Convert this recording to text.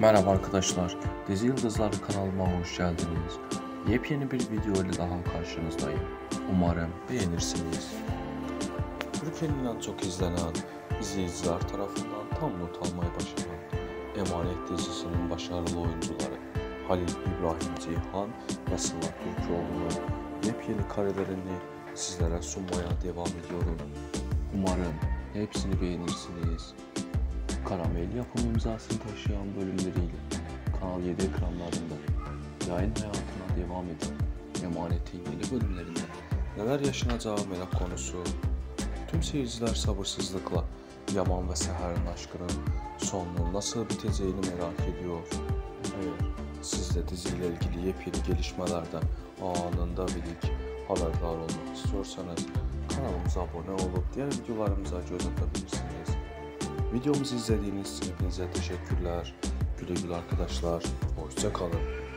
Merhaba arkadaşlar, Dizi Yıldızları kanalıma hoş geldiniz. Yepyeni bir video ile daha karşınızdayım. Umarım beğenirsiniz. Türkiye'nin en çok izlenen, izleyiciler tarafından tam not almaya başlanan Emanet dizisinin başarılı oyuncuları Halil İbrahim Ceyhan ve Sıla Türkoğlu'nun yepyeni karelerini sizlere sunmaya devam ediyorum. Umarım hepsini beğenirsiniz. Karamel yapım imzasını taşıyan bölümleriyle Kanal 7 ekranlarında yayın hayatına devam eden Emanet'in yeni bölümlerinde neler yaşanacağı merak konusu. Tüm seyirciler sabırsızlıkla Yaman ve Seher'in aşkının sonunun nasıl biteceğini merak ediyor. Eğer siz de diziyle ilgili yepyeni gelişmelerden anında bilip haberdar olmak istiyorsanız kanalımıza abone olup diğer videolarımıza göz atabilirsiniz. Videomuzu izlediğiniz için hepinize teşekkürler. Güle güle arkadaşlar. Hoşça kalın.